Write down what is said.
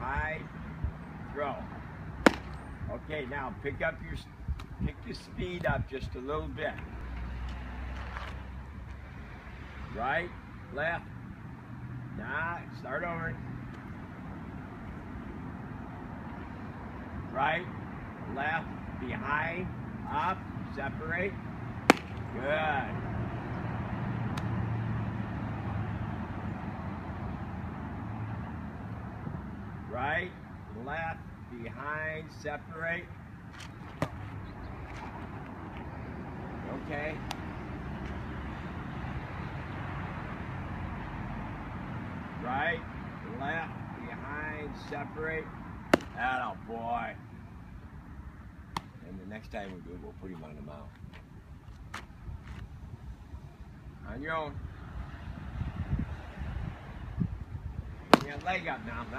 hide, throw. Okay, now pick up your pick your speed up just a little bit. Right, left. Nah, start over. Right, left, behind, up, separate. Good. Right, left, behind, separate. Okay. Right, left, behind, separate. Atta boy. And the next time we do it, we'll put him on the mount. On your own. Bring your leg up now. now